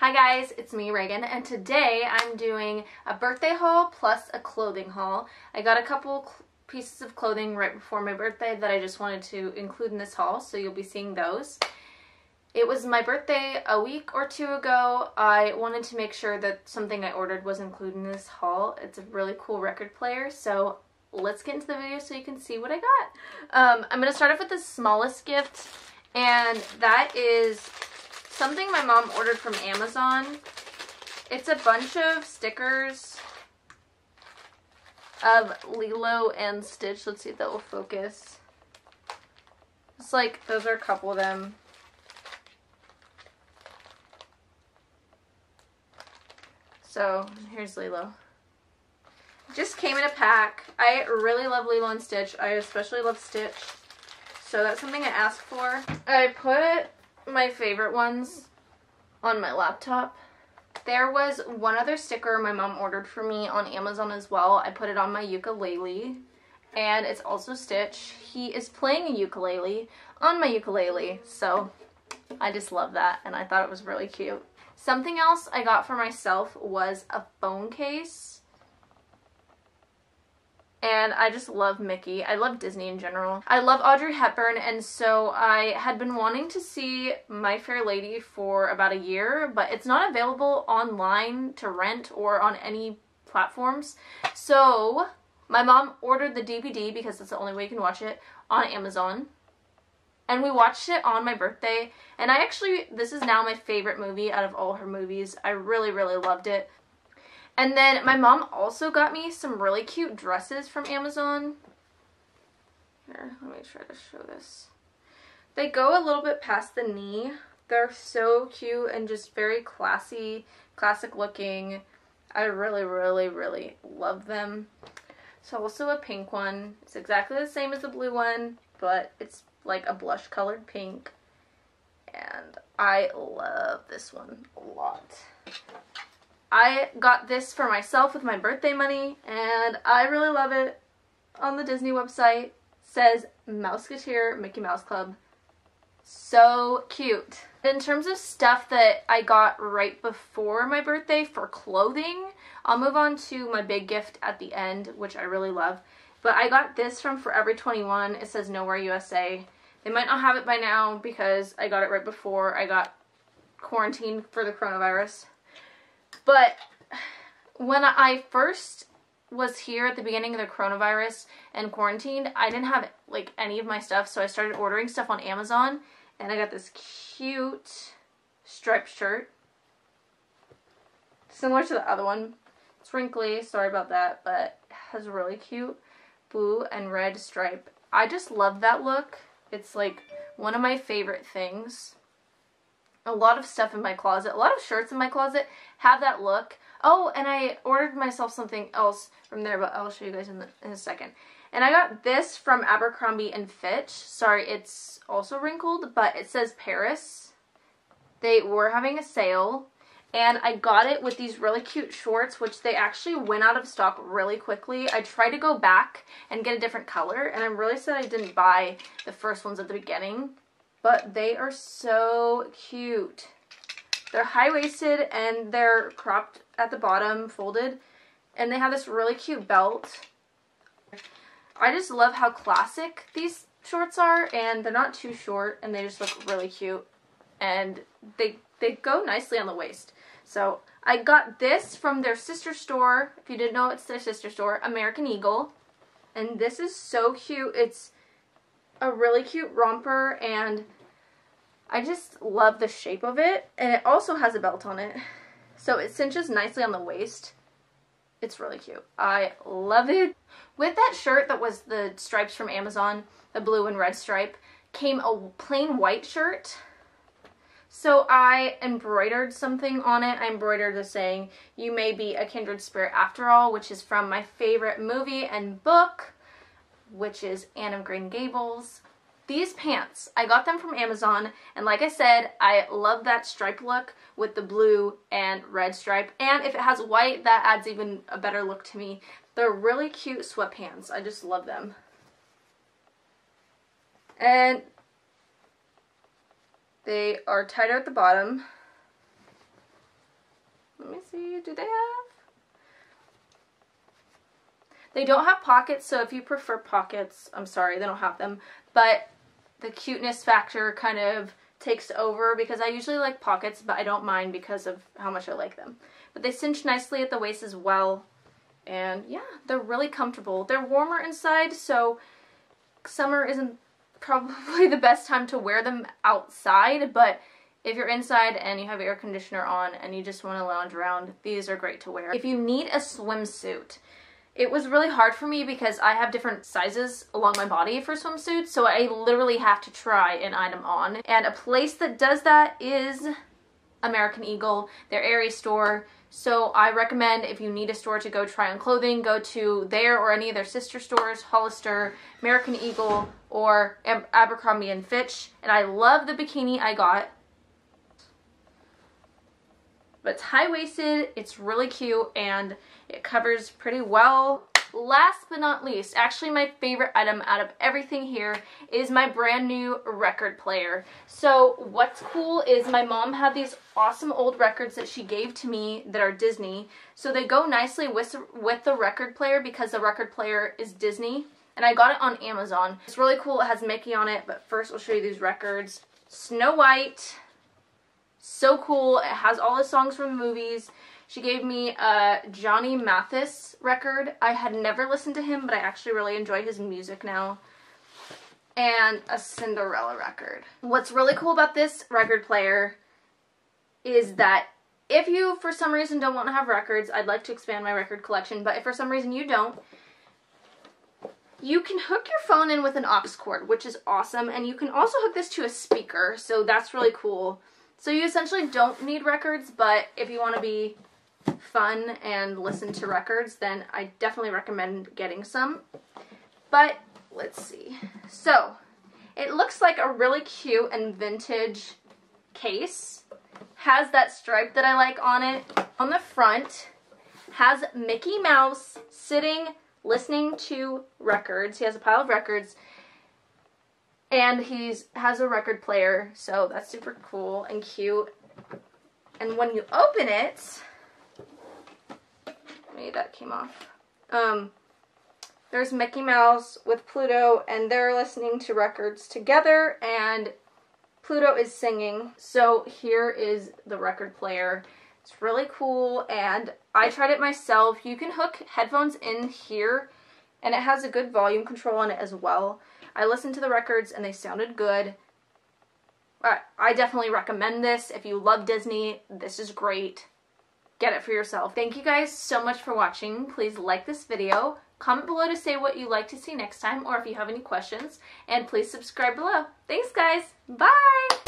Hi guys, it's me Raegan and today I'm doing a birthday haul plus a clothing haul. I got a couple pieces of clothing right before my birthday that I just wanted to include in this haul so you'll be seeing those. It was my birthday a week or two ago. I wanted to make sure that something I ordered was included in this haul. It's a really cool record player so let's get into the video so you can see what I got. Um, I'm going to start off with the smallest gift and that is something my mom ordered from Amazon. It's a bunch of stickers of Lilo and Stitch. Let's see if that will focus. It's like, those are a couple of them. So, here's Lilo. Just came in a pack. I really love Lilo and Stitch. I especially love Stitch. So that's something I asked for. I put my favorite ones on my laptop. There was one other sticker my mom ordered for me on Amazon as well. I put it on my ukulele and it's also Stitch. He is playing a ukulele on my ukulele so I just love that and I thought it was really cute. Something else I got for myself was a phone case and I just love Mickey. I love Disney in general. I love Audrey Hepburn and so I had been wanting to see My Fair Lady for about a year but it's not available online to rent or on any platforms. So my mom ordered the DVD because that's the only way you can watch it on Amazon. And we watched it on my birthday and I actually, this is now my favorite movie out of all her movies. I really, really loved it. And then my mom also got me some really cute dresses from Amazon. Here, let me try to show this. They go a little bit past the knee. They're so cute and just very classy, classic looking. I really, really, really love them. So also a pink one. It's exactly the same as the blue one, but it's like a blush colored pink. And I love this one a lot. I got this for myself with my birthday money, and I really love it. On the Disney website, it says Mouseketeer Mickey Mouse Club. So cute. In terms of stuff that I got right before my birthday for clothing, I'll move on to my big gift at the end, which I really love. But I got this from Forever 21. It says Nowhere USA. They might not have it by now because I got it right before I got quarantined for the coronavirus. But when I first was here at the beginning of the coronavirus and quarantined, I didn't have like any of my stuff, so I started ordering stuff on Amazon and I got this cute striped shirt. Similar to the other one. It's wrinkly, sorry about that, but has a really cute blue and red stripe. I just love that look. It's like one of my favorite things a lot of stuff in my closet, a lot of shirts in my closet have that look. Oh, and I ordered myself something else from there, but I'll show you guys in, the, in a second. And I got this from Abercrombie and Fitch. Sorry, it's also wrinkled, but it says Paris. They were having a sale, and I got it with these really cute shorts, which they actually went out of stock really quickly. I tried to go back and get a different color, and I'm really sad I didn't buy the first ones at the beginning but they are so cute. They're high-waisted and they're cropped at the bottom, folded, and they have this really cute belt. I just love how classic these shorts are, and they're not too short, and they just look really cute, and they, they go nicely on the waist. So I got this from their sister store. If you didn't know, it's their sister store, American Eagle. And this is so cute. It's a really cute romper and I just love the shape of it and it also has a belt on it. So it cinches nicely on the waist. It's really cute. I love it. With that shirt that was the stripes from Amazon, the blue and red stripe, came a plain white shirt. So I embroidered something on it. I embroidered the saying, you may be a kindred spirit after all, which is from my favorite movie and book, which is Anne of Green Gables. These pants, I got them from Amazon, and like I said, I love that stripe look with the blue and red stripe, and if it has white, that adds even a better look to me. They're really cute sweatpants. I just love them. And they are tighter at the bottom. Let me see. Do they have? They don't have pockets, so if you prefer pockets, I'm sorry, they don't have them. But the cuteness factor kind of takes over because I usually like pockets, but I don't mind because of how much I like them. But they cinch nicely at the waist as well. And yeah, they're really comfortable. They're warmer inside, so summer isn't probably the best time to wear them outside, but if you're inside and you have air conditioner on and you just want to lounge around, these are great to wear. If you need a swimsuit, it was really hard for me because I have different sizes along my body for swimsuits, so I literally have to try an item on. And a place that does that is American Eagle, their Aerie store. So I recommend if you need a store to go try on clothing, go to there or any of their sister stores, Hollister, American Eagle, or Abercrombie & Fitch. And I love the bikini I got. But it's high-waisted, it's really cute, and it covers pretty well. Last but not least, actually my favorite item out of everything here is my brand new record player. So what's cool is my mom had these awesome old records that she gave to me that are Disney. So they go nicely with, with the record player because the record player is Disney. And I got it on Amazon. It's really cool. It has Mickey on it, but first I'll show you these records. Snow White. So cool. It has all the songs from the movies. She gave me a Johnny Mathis record. I had never listened to him, but I actually really enjoy his music now. And a Cinderella record. What's really cool about this record player is that if you, for some reason, don't want to have records, I'd like to expand my record collection, but if for some reason you don't, you can hook your phone in with an aux cord, which is awesome, and you can also hook this to a speaker, so that's really cool. So you essentially don't need records, but if you want to be fun and listen to records, then I definitely recommend getting some. But let's see. So it looks like a really cute and vintage case. Has that stripe that I like on it. On the front has Mickey Mouse sitting listening to records. He has a pile of records. And he's has a record player, so that's super cool and cute. And when you open it, me that came off. Um, there's Mickey Mouse with Pluto, and they're listening to records together, and Pluto is singing. So here is the record player. It's really cool, and I tried it myself. You can hook headphones in here, and it has a good volume control on it as well. I listened to the records, and they sounded good. I definitely recommend this. If you love Disney, this is great get it for yourself. Thank you guys so much for watching. Please like this video, comment below to say what you'd like to see next time or if you have any questions, and please subscribe below. Thanks guys. Bye!